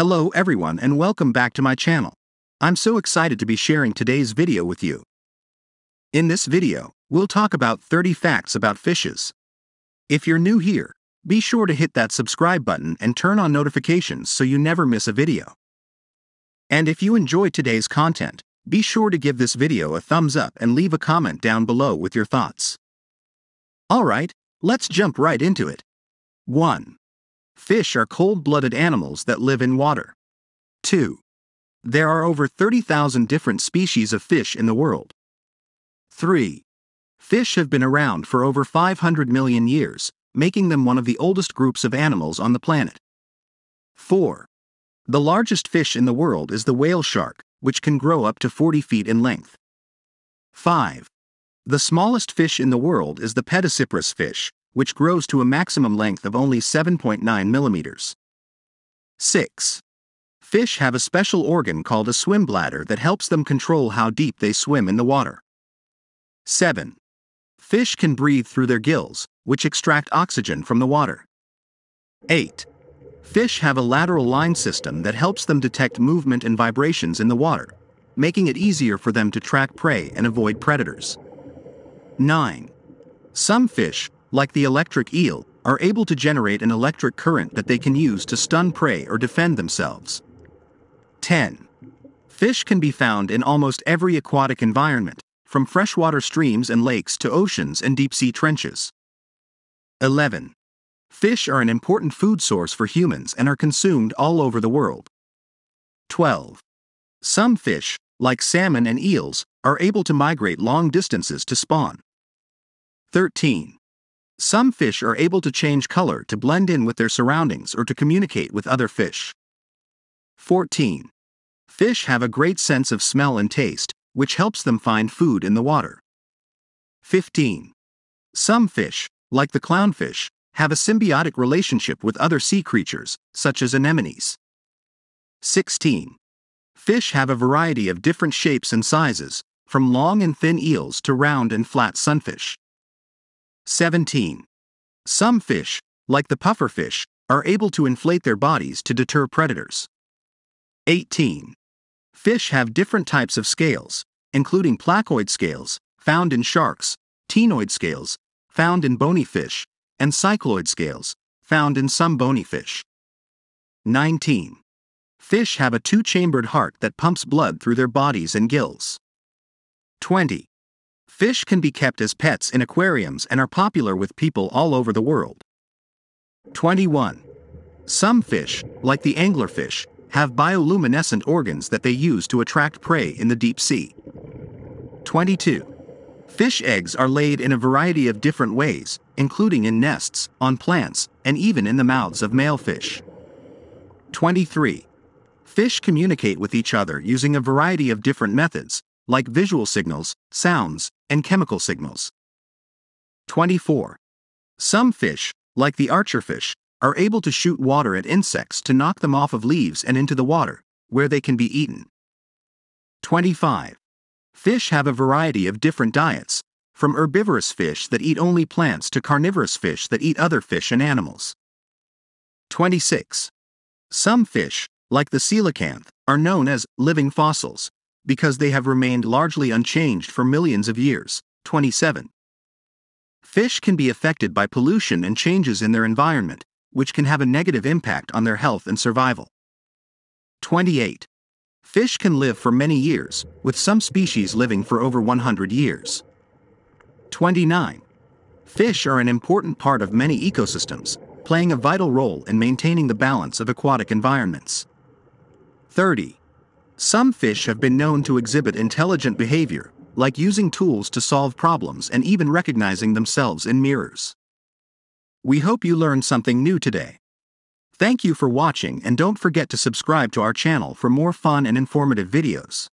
Hello everyone and welcome back to my channel. I'm so excited to be sharing today's video with you. In this video, we'll talk about 30 facts about fishes. If you're new here, be sure to hit that subscribe button and turn on notifications so you never miss a video. And if you enjoyed today's content, be sure to give this video a thumbs up and leave a comment down below with your thoughts. Alright, let's jump right into it. 1. Fish are cold blooded animals that live in water. 2. There are over 30,000 different species of fish in the world. 3. Fish have been around for over 500 million years, making them one of the oldest groups of animals on the planet. 4. The largest fish in the world is the whale shark, which can grow up to 40 feet in length. 5. The smallest fish in the world is the Paedocypris fish, which grows to a maximum length of only 7.9 millimeters. 6. Fish have a special organ called a swim bladder that helps them control how deep they swim in the water. 7. Fish can breathe through their gills, which extract oxygen from the water. 8. Fish have a lateral line system that helps them detect movement and vibrations in the water, making it easier for them to track prey and avoid predators. 9. Some fish, like the electric eel, are able to generate an electric current that they can use to stun prey or defend themselves. 10. Fish can be found in almost every aquatic environment, from freshwater streams and lakes to oceans and deep sea trenches. 11. Fish are an important food source for humans and are consumed all over the world. 12. Some fish, like salmon and eels, are able to migrate long distances to spawn. 13. Some fish are able to change color to blend in with their surroundings or to communicate with other fish. 14. Fish have a great sense of smell and taste, which helps them find food in the water. 15. Some fish, like the clownfish, have a symbiotic relationship with other sea creatures, such as anemones. 16. Fish have a variety of different shapes and sizes, from long and thin eels to round and flat sunfish. 17. Some fish, like the pufferfish, are able to inflate their bodies to deter predators. 18. Fish have different types of scales, including placoid scales, found in sharks, ctenoid scales, found in bony fish, and cycloid scales, found in some bony fish. 19. Fish have a two chambered heart that pumps blood through their bodies and gills. 20. Fish can be kept as pets in aquariums and are popular with people all over the world. 21. Some fish, like the anglerfish, have bioluminescent organs that they use to attract prey in the deep sea. 22. Fish eggs are laid in a variety of different ways, including in nests, on plants, and even in the mouths of male fish. 23. Fish communicate with each other using a variety of different methods, like visual signals, sounds, and chemical signals. 24. Some fish, like the archerfish, are able to shoot water at insects to knock them off of leaves and into the water, where they can be eaten. 25. Fish have a variety of different diets, from herbivorous fish that eat only plants to carnivorous fish that eat other fish and animals. 26. Some fish, like the coelacanth, are known as living fossils because they have remained largely unchanged for millions of years. 27. Fish can be affected by pollution and changes in their environment, which can have a negative impact on their health and survival. 28. Fish can live for many years, with some species living for over 100 years. 29. Fish are an important part of many ecosystems, playing a vital role in maintaining the balance of aquatic environments. 30. Some fish have been known to exhibit intelligent behavior, like using tools to solve problems and even recognizing themselves in mirrors. We hope you learned something new today. Thank you for watching and don't forget to subscribe to our channel for more fun and informative videos.